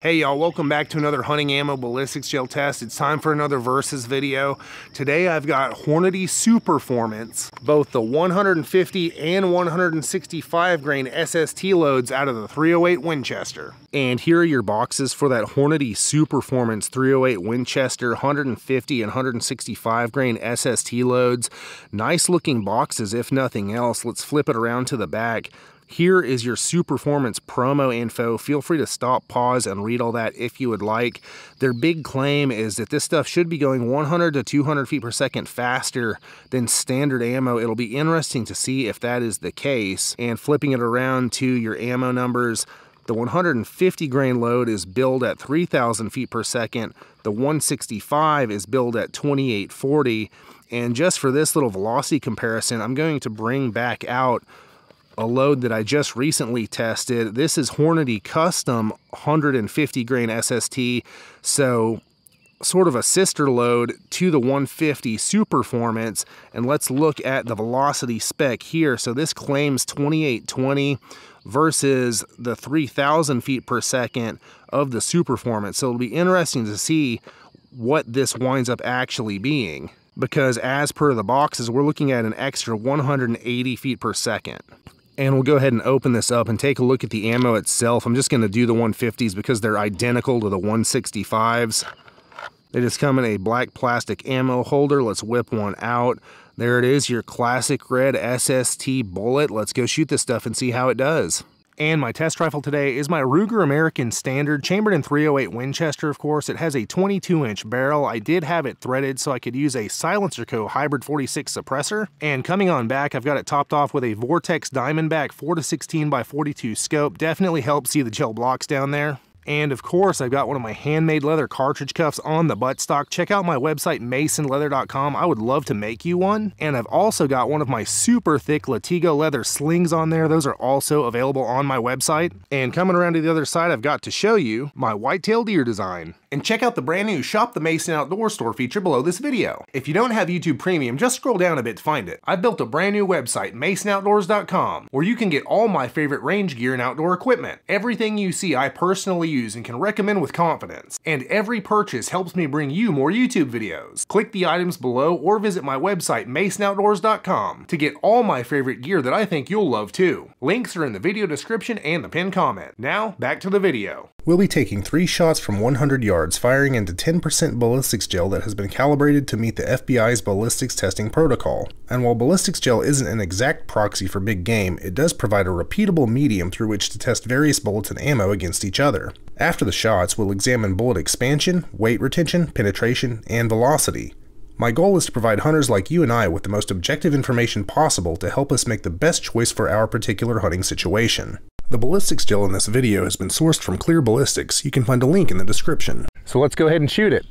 Hey y'all, welcome back to another hunting ammo ballistics gel test. It's time for another versus video. Today I've got Hornady Superformance, both the 150 and 165 grain SST loads out of the 308 Winchester. And here are your boxes for that Hornady Superformance 308 Winchester 150 and 165 grain SST loads. Nice looking boxes if nothing else. Let's flip it around to the back. Here is your Superformance promo info. Feel free to stop, pause, and read all that if you would like. Their big claim is that this stuff should be going 100 to 200 feet per second faster than standard ammo. It'll be interesting to see if that is the case. And flipping it around to your ammo numbers, the 150 grain load is billed at 3,000 feet per second. The 165 is billed at 2840. And just for this little velocity comparison, I'm going to bring back out a load that I just recently tested. This is Hornady Custom 150 grain SST, so sort of a sister load to the 150 Superformance. And let's look at the velocity spec here. So this claims 2820 versus the 3000 feet per second of the Superformance. So it'll be interesting to see what this winds up actually being because as per the boxes, we're looking at an extra 180 feet per second and we'll go ahead and open this up and take a look at the ammo itself. I'm just going to do the 150s because they're identical to the 165s. They just come in a black plastic ammo holder. Let's whip one out. There it is, your classic red SST bullet. Let's go shoot this stuff and see how it does. And my test rifle today is my Ruger American Standard, chambered in 308 Winchester, of course. It has a 22-inch barrel. I did have it threaded so I could use a Silencer Co. Hybrid 46 suppressor. And coming on back, I've got it topped off with a Vortex Diamondback 4-16 by 42 scope. Definitely helps see the gel blocks down there. And of course, I've got one of my handmade leather cartridge cuffs on the buttstock. Check out my website, masonleather.com. I would love to make you one. And I've also got one of my super thick Latigo leather slings on there. Those are also available on my website. And coming around to the other side, I've got to show you my whitetail deer design and check out the brand new Shop the Mason Outdoor Store feature below this video. If you don't have YouTube Premium, just scroll down a bit to find it. I've built a brand new website, masonoutdoors.com, where you can get all my favorite range gear and outdoor equipment. Everything you see I personally use and can recommend with confidence, and every purchase helps me bring you more YouTube videos. Click the items below or visit my website, masonoutdoors.com, to get all my favorite gear that I think you'll love too. Links are in the video description and the pinned comment. Now, back to the video. We'll be taking three shots from 100 yards, firing into 10% ballistics gel that has been calibrated to meet the FBI's ballistics testing protocol. And while ballistics gel isn't an exact proxy for big game, it does provide a repeatable medium through which to test various bullets and ammo against each other. After the shots, we'll examine bullet expansion, weight retention, penetration, and velocity. My goal is to provide hunters like you and I with the most objective information possible to help us make the best choice for our particular hunting situation. The ballistics gel in this video has been sourced from Clear Ballistics. You can find a link in the description. So let's go ahead and shoot it.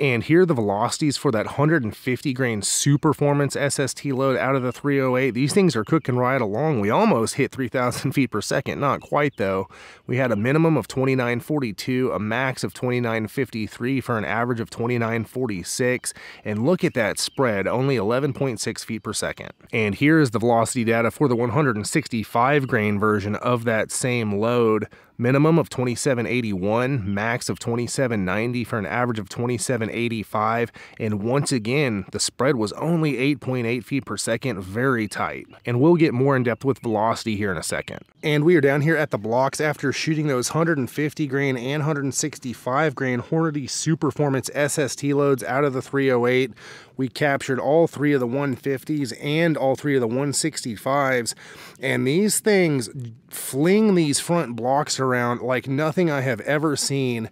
And here are the velocities for that 150 grain Superformance SST load out of the 308. These things are cooking right along. We almost hit 3,000 feet per second. Not quite though. We had a minimum of 2942, a max of 2953 for an average of 2946. And look at that spread, only 11.6 feet per second. And here is the velocity data for the 165 grain version of that same load minimum of 2781, max of 2790 for an average of 2785. And once again, the spread was only 8.8 feet per second, very tight. And we'll get more in depth with velocity here in a second. And we are down here at the blocks after shooting those 150 grain and 165 grain Hornady Superformance SST loads out of the 308. We captured all three of the 150s and all three of the 165s. And these things fling these front blocks around like nothing I have ever seen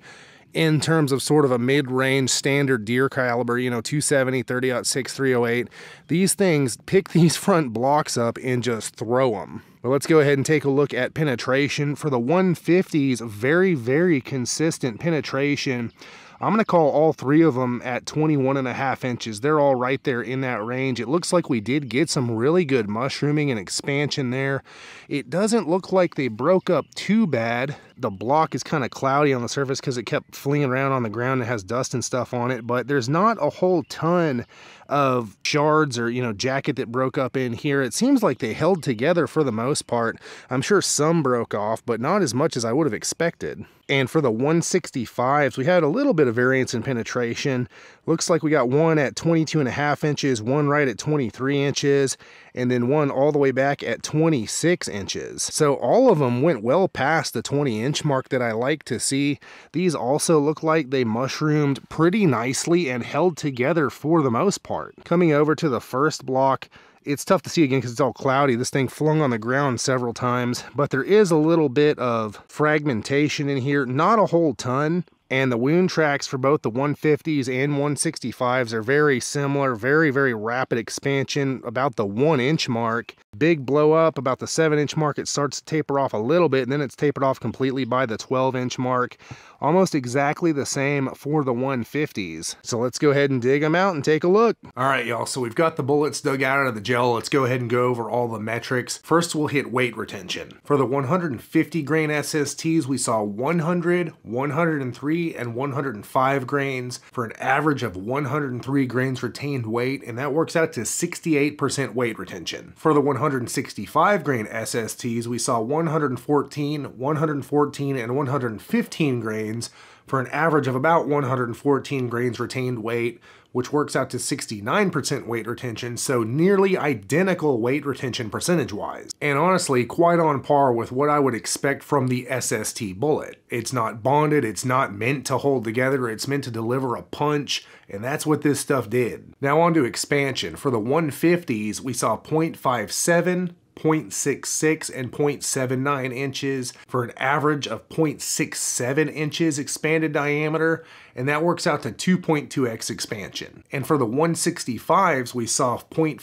in terms of sort of a mid-range standard deer caliber, you know, 270, 30 6, 308. These things pick these front blocks up and just throw them. Well, let's go ahead and take a look at penetration. For the 150s, very, very consistent penetration I'm going to call all three of them at 21 and a half inches. They're all right there in that range. It looks like we did get some really good mushrooming and expansion there. It doesn't look like they broke up too bad. The block is kind of cloudy on the surface because it kept flinging around on the ground. It has dust and stuff on it, but there's not a whole ton of shards or, you know, jacket that broke up in here. It seems like they held together for the most part. I'm sure some broke off, but not as much as I would have expected. And for the 165s, we had a little bit of variance in penetration. Looks like we got one at 22 and a half inches, one right at 23 inches, and then one all the way back at 26 inches. So all of them went well past the 20 inch mark that I like to see. These also look like they mushroomed pretty nicely and held together for the most part. Coming over to the first block, it's tough to see again because it's all cloudy. This thing flung on the ground several times, but there is a little bit of fragmentation in here. Not a whole ton, and the wound tracks for both the 150s and 165s are very similar, very, very rapid expansion, about the one inch mark. Big blow up, about the seven inch mark, it starts to taper off a little bit, and then it's tapered off completely by the 12 inch mark. Almost exactly the same for the 150s. So let's go ahead and dig them out and take a look. All right, y'all, so we've got the bullets dug out of the gel. Let's go ahead and go over all the metrics. First, we'll hit weight retention. For the 150 grain SSTs, we saw 100, 103, and 105 grains for an average of 103 grains retained weight, and that works out to 68% weight retention. For the 165 grain SSTs, we saw 114, 114, and 115 grains for an average of about 114 grains retained weight, which works out to 69% weight retention, so nearly identical weight retention percentage wise. And honestly, quite on par with what I would expect from the SST bullet. It's not bonded, it's not meant to hold together, it's meant to deliver a punch, and that's what this stuff did. Now on to expansion. For the 150s, we saw 0.57, 0.66 and 0.79 inches for an average of 0.67 inches expanded diameter, and that works out to 2.2x expansion. And for the 165s, we saw 0.59,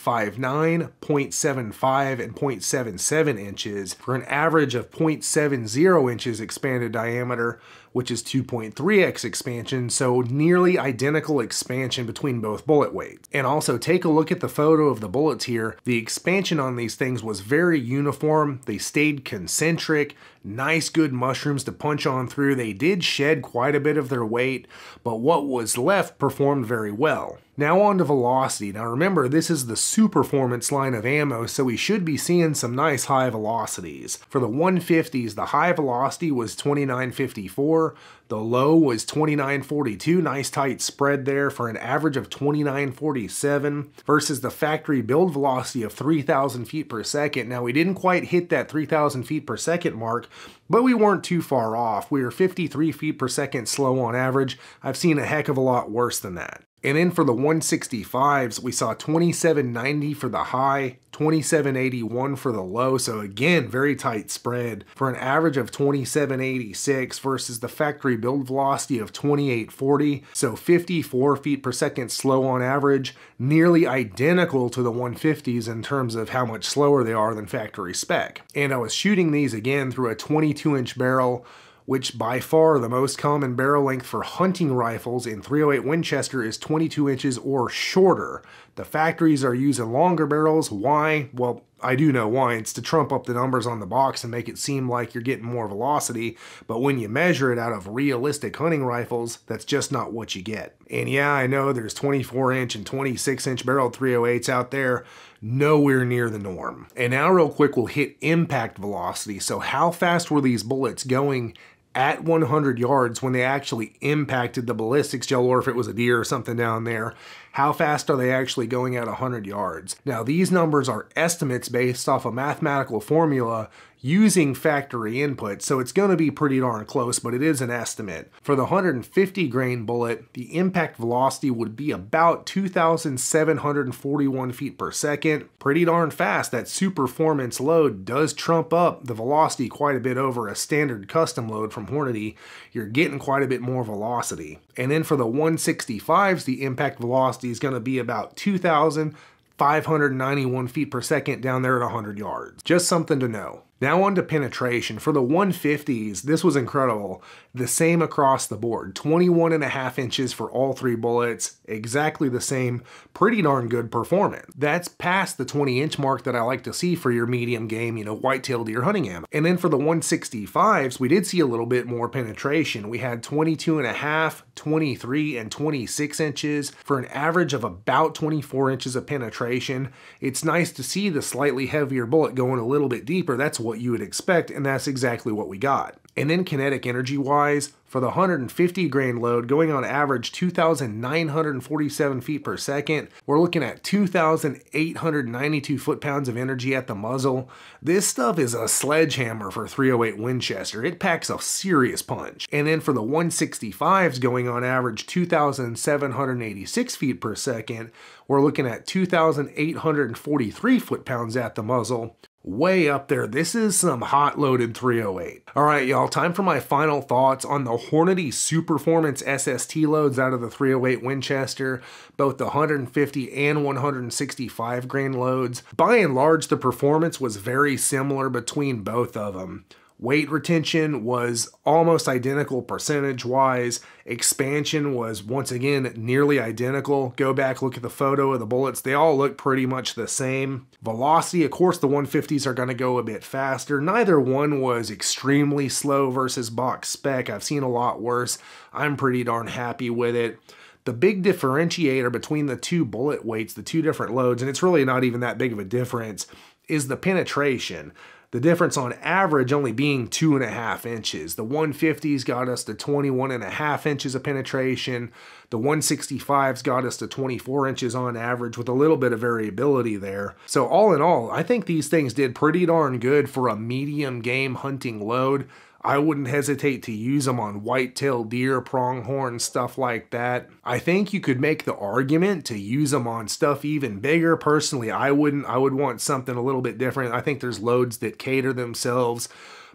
0.75, and 0.77 inches for an average of 0.70 inches expanded diameter, which is 2.3x expansion, so nearly identical expansion between both bullet weights. And also take a look at the photo of the bullets here. The expansion on these things was very uniform. They stayed concentric, nice good mushrooms to punch on through. They did shed quite a bit of their weight, but what was left performed very well. Now on to velocity. Now remember, this is the Superformance line of ammo, so we should be seeing some nice high velocities. For the 150s, the high velocity was 2954, the low was 2942, nice tight spread there for an average of 2947 versus the factory billed velocity of 3000 feet per second. Now we didn't quite hit that 3000 feet per second mark, but we weren't too far off. We were 53 feet per second slow on average. I've seen a heck of a lot worse than that. And then for the 165s, we saw 2790 for the high, 2781 for the low. So again, very tight spread for an average of 2786 versus the factory billed velocity of 2840. So 54 feet per second slow on average, nearly identical to the 150s in terms of how much slower they are than factory spec. And I was shooting these again through a 22 inch barrel which by far the most common barrel length for hunting rifles in 308 Winchester is 22 inches or shorter. The factories are using longer barrels. Why? Well, I do know why. It's to trump up the numbers on the box and make it seem like you're getting more velocity, but when you measure it out of realistic hunting rifles, that's just not what you get. And yeah, I know there's 24 inch and 26 inch barreled 308s out there, nowhere near the norm. And now real quick, we'll hit impact velocity. So how fast were these bullets going at 100 yards when they actually impacted the ballistics gel or if it was a deer or something down there how fast are they actually going at 100 yards? Now, these numbers are estimates based off a mathematical formula using factory input, so it's going to be pretty darn close, but it is an estimate. For the 150 grain bullet, the impact velocity would be about 2,741 feet per second. Pretty darn fast. That Superformance load does trump up the velocity quite a bit over a standard custom load from Hornady. You're getting quite a bit more velocity. And then for the 165s, the impact velocity is going to be about 2,591 feet per second down there at 100 yards. Just something to know. Now on to penetration. For the 150s, this was incredible. The same across the board. 21 and a half inches for all three bullets. Exactly the same. Pretty darn good performance. That's past the 20 inch mark that I like to see for your medium game, you know, whitetail deer hunting ammo. And then for the 165s, we did see a little bit more penetration. We had 22 and a half, 23 and 26 inches for an average of about 24 inches of penetration. It's nice to see the slightly heavier bullet going a little bit deeper. That's what you would expect, and that's exactly what we got. And then kinetic energy wise, for the 150 grain load, going on average 2,947 feet per second, we're looking at 2,892 foot pounds of energy at the muzzle. This stuff is a sledgehammer for 308 Winchester. It packs a serious punch. And then for the 165s, going on average 2,786 feet per second, we're looking at 2,843 foot pounds at the muzzle way up there. This is some hot loaded 308. All right, y'all, time for my final thoughts on the Hornady Superformance SST loads out of the 308 Winchester, both the 150 and 165 grain loads. By and large, the performance was very similar between both of them. Weight retention was almost identical percentage wise. Expansion was once again nearly identical. Go back, look at the photo of the bullets. They all look pretty much the same. Velocity, of course, the 150s are going to go a bit faster. Neither one was extremely slow versus box spec. I've seen a lot worse. I'm pretty darn happy with it. The big differentiator between the two bullet weights, the two different loads, and it's really not even that big of a difference, is the penetration. The difference on average only being two and a half inches. The 150s got us to 21 and a half inches of penetration. The 165s got us to 24 inches on average with a little bit of variability there. So all in all, I think these things did pretty darn good for a medium game hunting load. I wouldn't hesitate to use them on whitetail deer, pronghorn, stuff like that. I think you could make the argument to use them on stuff even bigger. Personally, I wouldn't. I would want something a little bit different. I think there's loads that cater themselves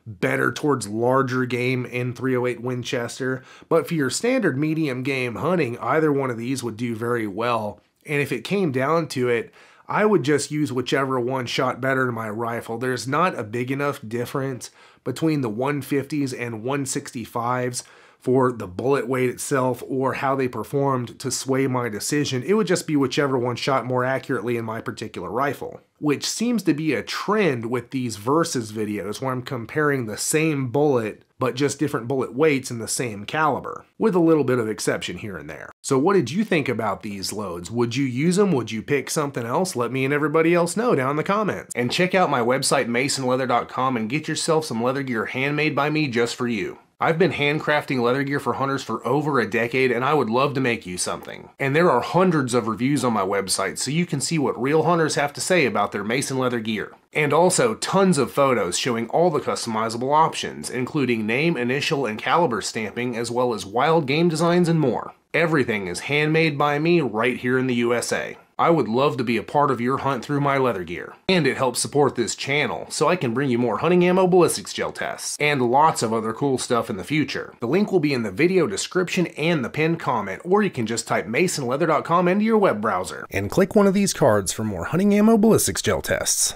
better towards larger game in 308 Winchester. But for your standard medium game hunting, either one of these would do very well. And if it came down to it, I would just use whichever one shot better to my rifle. There's not a big enough difference between the 150s and 165s for the bullet weight itself or how they performed to sway my decision. It would just be whichever one shot more accurately in my particular rifle. Which seems to be a trend with these versus videos where I'm comparing the same bullet but just different bullet weights in the same caliber, with a little bit of exception here and there. So what did you think about these loads? Would you use them? Would you pick something else? Let me and everybody else know down in the comments. And check out my website masonleather.com and get yourself some leather gear handmade by me just for you. I've been handcrafting leather gear for hunters for over a decade and I would love to make you something. And there are hundreds of reviews on my website so you can see what real hunters have to say about their mason leather gear. And also tons of photos showing all the customizable options, including name, initial, and caliber stamping, as well as wild game designs and more. Everything is handmade by me right here in the USA. I would love to be a part of your hunt through my leather gear. And it helps support this channel, so I can bring you more hunting ammo ballistics gel tests, and lots of other cool stuff in the future. The link will be in the video description and the pinned comment, or you can just type masonleather.com into your web browser. And click one of these cards for more hunting ammo ballistics gel tests.